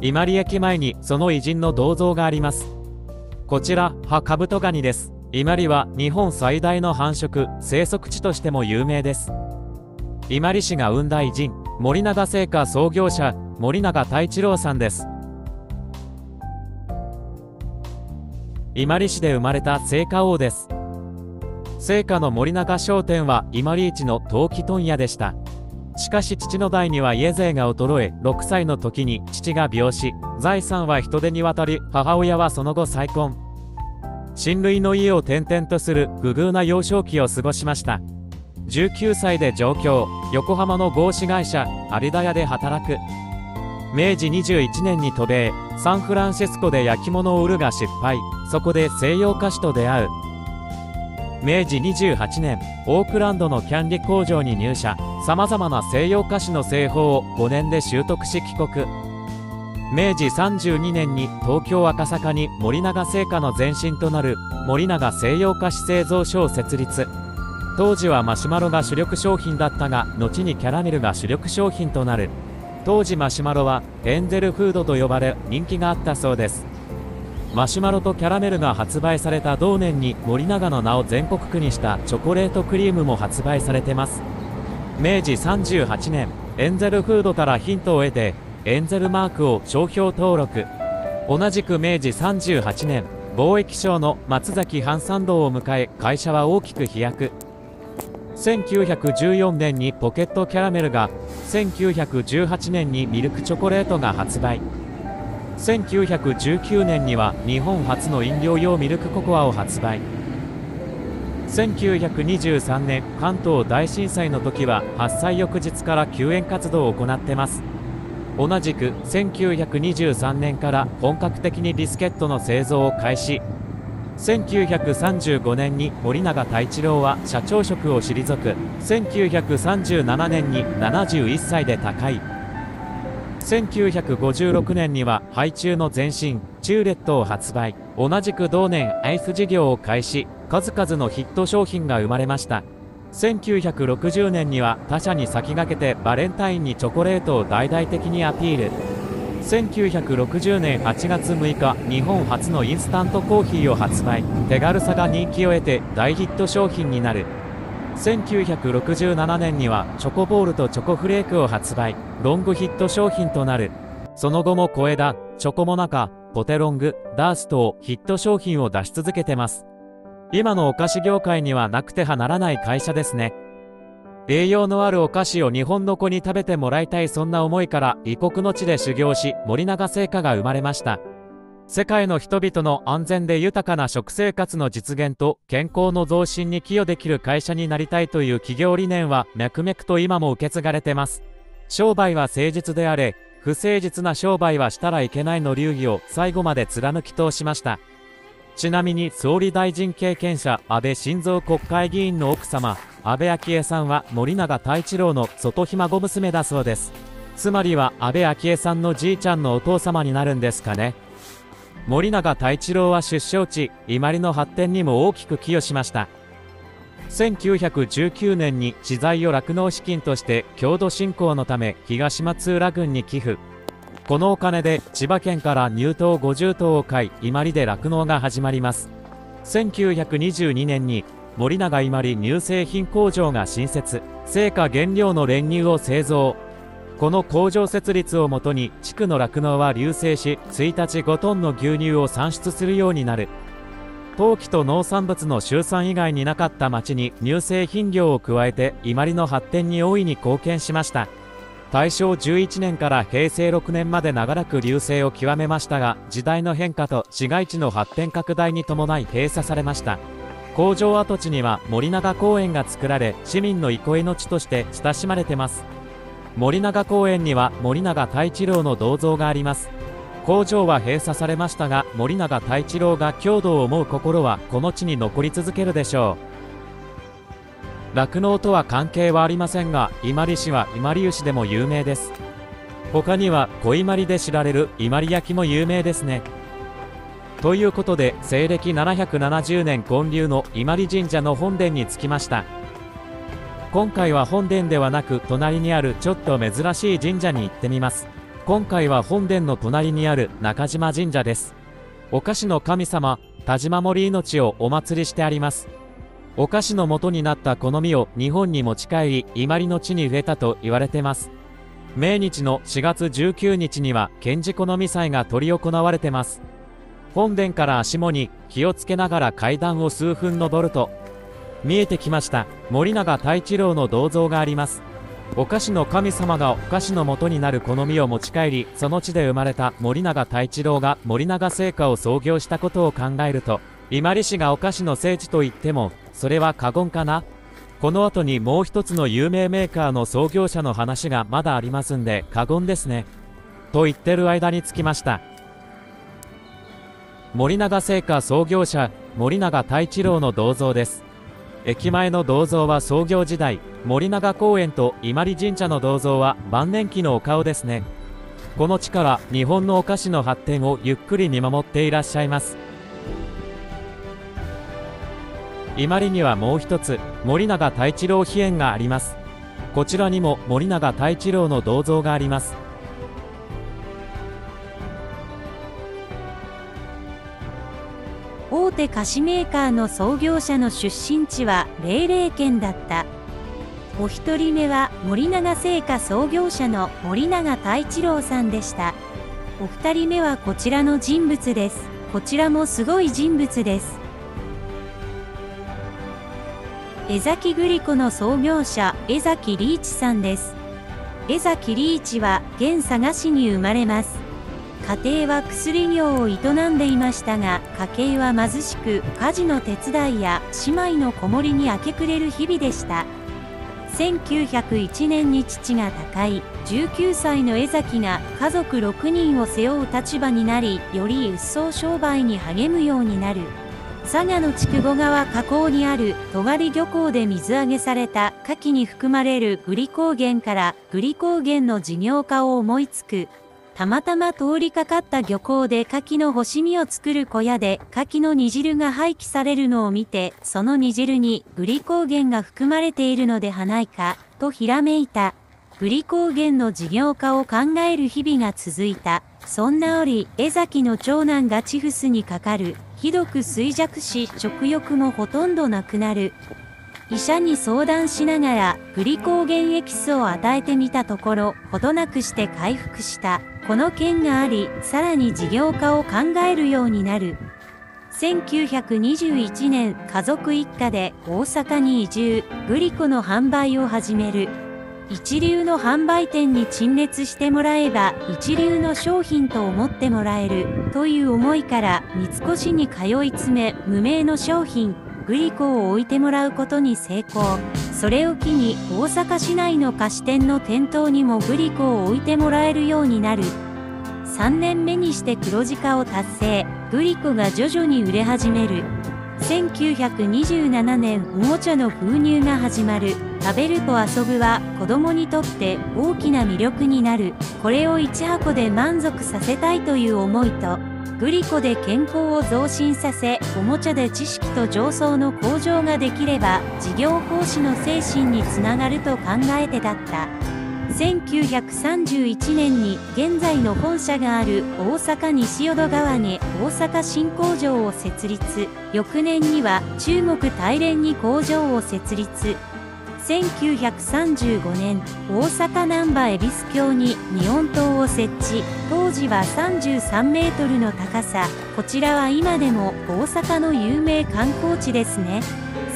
伊万里駅前にその偉人の銅像があります。こちらハカブトガニです。伊万里は日本最大の繁殖生息地としても有名です。伊万里市が生んだ偉人森永製菓創業者森永太一郎さんです。伊万里市で生まれた製菓王です。製菓の森永商店は伊万里市の陶器問屋でした。しかし父の代には家勢が衰え6歳の時に父が病死。財産は人手に渡り母親はその後再婚。親類の家を転々とする不遇な幼少期を過ごしました。19歳で上京。横浜の合資会社有田屋で働く。明治21年に渡米。サンフランシスコで焼き物を売るが失敗。そこで西洋菓子と出会う。明治28年オークランドのキャンディ工場に入社。さまざまな西洋菓子の製法を5年で習得し帰国。明治32年に東京赤坂に森永製菓の前身となる森永西洋菓子製造所を設立。当時はマシュマロが主力商品だったが後にキャラメルが主力商品となる。当時マシュマロはエンゼルフードと呼ばれ人気があったそうです。マシュマロとキャラメルが発売された同年に森永の名を全国区にしたチョコレートクリームも発売されてます。明治38年エンゼルフードからヒントを得てエンゼルマークを商標登録。同じく明治38年貿易商の松崎半山道を迎え会社は大きく飛躍。1914年にポケットキャラメルが1918年にミルクチョコレートが発売。1919年には日本初の飲料用ミルクココアを発売。1923年関東大震災の時は発災翌日から救援活動を行ってます。同じく1923年から本格的にビスケットの製造を開始。1935年に森永太一郎は社長職を退く。1937年に71歳で他界。1956年にはハイチュウの前身チューレットを発売。同じく同年アイス事業を開始。数々のヒット商品が生まれました。1960年には他社に先駆けてバレンタインにチョコレートを大々的にアピール。1960年8月6日日本初のインスタントコーヒーを発売。手軽さが人気を得て大ヒット商品になる。1967年にはチョコボールとチョコフレークを発売。ロングヒット商品となる。その後も小枝チョコモナカポテロングダースとヒット商品を出し続けてます。今のお菓子業界にはなくてはならない会社ですね。栄養のあるお菓子を日本の子に食べてもらいたいそんな思いから異国の地で修行し森永製菓が生まれました。世界の人々の安全で豊かな食生活の実現と健康の増進に寄与できる会社になりたいという企業理念は脈々と今も受け継がれてます。商売は誠実であれ不誠実な商売はしたらいけないの流儀を最後まで貫き通しました。ちなみに総理大臣経験者安倍晋三国会議員の奥様安倍昭恵さんは森永太一郎の外ひ孫娘だそうです。つまりは安倍昭恵さんのじいちゃんのお父様になるんですかね。森永太一郎は出生地伊万里の発展にも大きく寄与しました。1919年に知財を酪農資金として郷土振興のため東松浦郡に寄付。このお金で千葉県から乳頭50頭を買い伊万里で酪農が始まります。1922年に森永伊万里乳製品工場が新設。成果原料の練乳を製造。この工場設立をもとに地区の酪農は流星し1日5トンの牛乳を産出するようになる。陶器と農産物の集産以外になかった町に乳製品業を加えて伊万里の発展に大いに貢献しました。大正11年から平成6年まで長らく流星を極めましたが時代の変化と市街地の発展拡大に伴い閉鎖されました。工場跡地には森永公園が作られ市民の憩いの地として親しまれてます。森永公園には森永太一郎の銅像があります。工場は閉鎖されましたが森永太一郎が郷土を思う心はこの地に残り続けるでしょう。酪農とは関係はありませんが伊万里市は伊万里牛でも有名です。他には小伊万里で知られる伊万里焼も有名ですね。ということで西暦770年建立の伊万里神社の本殿に着きました。今回は本殿ではなく隣にあるちょっと珍しい神社に行ってみます。今回は本殿の隣にある中島神社です。お菓子の神様田島森命をお祭りしてあります。お菓子の元になったこの実を日本に持ち帰り伊万里の地に植えたと言われてます。命日の4月19日には賢治好み祭が執り行われてます。本殿から足元に気をつけながら階段を数分登ると見えてきました。森永太一郎の銅像があります。お菓子の神様がお菓子の元になる好みを持ち帰りその地で生まれた森永太一郎が森永製菓を創業したことを考えると伊万里市がお菓子の聖地と言ってもそれは過言かな？この後にもう一つの有名メーカーの創業者の話がまだありますんで過言ですね。と言ってる間に着きました。森永製菓創業者森永太一郎の銅像です。駅前の銅像は創業時代森永公園と伊万里神社の銅像は晩年期のお顔ですね。この地から日本のお菓子の発展をゆっくり見守っていらっしゃいます。伊万里にはもう一つ森永太一郎碑園があります。こちらにも森永太一郎の銅像があります。手菓子メーカーの創業者の出身地は霊霊県だった。お一人目は森永製菓創業者の森永太一郎さんでした。お二人目はこちらの人物です。こちらもすごい人物です。江崎グリコの創業者江崎リーチさんです。江崎リーチは現佐賀市に生まれます。家庭は薬業を営んでいましたが家計は貧しく家事の手伝いや姉妹の子守に明け暮れる日々でした。1901年に父が他界19歳の江崎が家族6人を背負う立場になりより一層商売に励むようになる。佐賀の筑後川河口にある戸狩漁港で水揚げされた牡蠣に含まれるグリコーゲンからグリコーゲンの事業化を思いつくたまたま通りかかった漁港で牡蠣の干し身を作る小屋で牡蠣の煮汁が廃棄されるのを見て、その煮汁にグリコーゲンが含まれているのではないか、とひらめいた。グリコーゲンの事業化を考える日々が続いた。そんな折、江崎の長男がチフスにかかる。ひどく衰弱し、食欲もほとんどなくなる。医者に相談しながらグリコーゲンエキスを与えてみたところ、ほどなくして回復した。この件があり、さらに事業化を考えるようになる。1921年、家族一家で大阪に移住、グリコの販売を始める。一流の販売店に陳列してもらえば一流の商品と思ってもらえるという思いから三越に通い詰め無名の商品グリコを置いてもらうことに成功それを機に大阪市内の菓子店の店頭にもグリコを置いてもらえるようになる3年目にして黒字化を達成。グリコが徐々に売れ始める。1927年おもちゃの封入が始まる。食べると遊ぶは子供にとって大きな魅力になる。これを1箱で満足させたいという思いとグリコで健康を増進させおもちゃで知識と上層の向上ができれば事業奉仕の精神につながると考えてだった。1931年に現在の本社がある大阪西淀川に大阪新工場を設立。翌年には中国大連に工場を設立。1935年大阪難波恵比寿峡に日本刀を設置。当時は33メートルの高さ。こちらは今でも大阪の有名観光地ですね。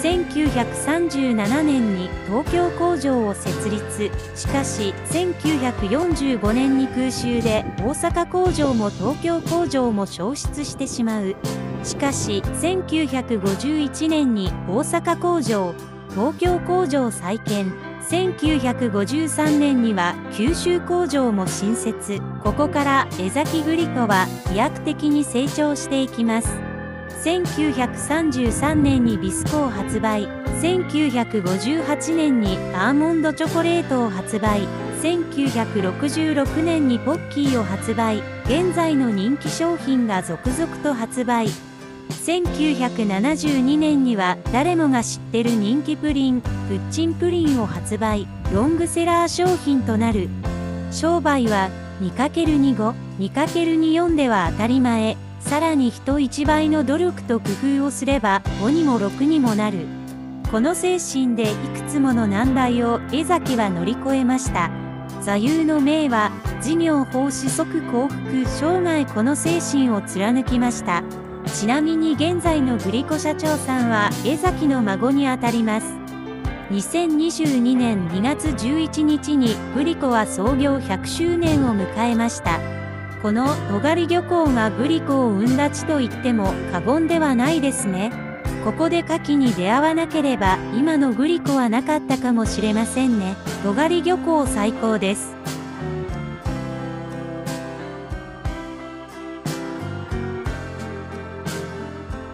1937年に東京工場を設立。しかし1945年に空襲で大阪工場も東京工場も消失してしまう。しかし1951年に大阪工場東京工場再建1953年には九州工場も新設。ここから江崎グリコは飛躍的に成長していきます。1933年にビスコを発売。1958年にアーモンドチョコレートを発売。1966年にポッキーを発売。現在の人気商品が続々と発売。1972年には誰もが知ってる人気プリンプッチンプリンを発売ロングセラー商品となる商売は 2×25、2×24 では当たり前。さらに人一倍の努力と工夫をすれば5にも6にもなる。この精神でいくつもの難題を江崎は乗り越えました。座右の銘は、事業奉仕即幸福生涯この精神を貫きました。ちなみに現在のグリコ社長さんは江崎の孫にあたります。2022年2月11日にグリコは創業100周年を迎えました。この戸狩漁港がグリコを生んだ地と言っても過言ではないですね。ここで牡蠣に出会わなければ今のグリコはなかったかもしれませんね。戸狩漁港最高です。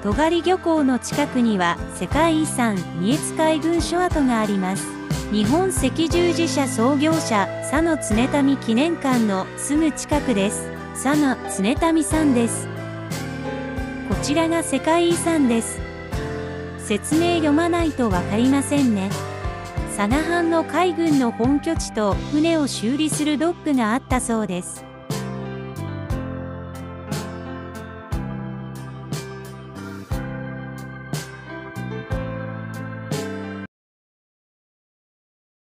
戸狩漁港の近くには世界遺産三重津海軍所跡があります。日本赤十字社創業者佐野常民記念館のすぐ近くです。佐野常民さんです。こちらが世界遺産です。説明読まないとわかりませんね。佐賀藩の海軍の本拠地と船を修理するドックがあったそうです。